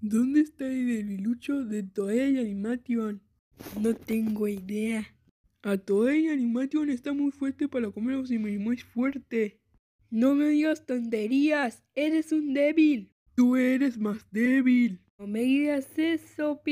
¿Dónde está el debilucho de Toei Animation? No tengo idea. A Toei Animation está muy fuerte para comer y muy fuerte. No me digas tonterías, eres un débil. Tú eres más débil. No me digas eso,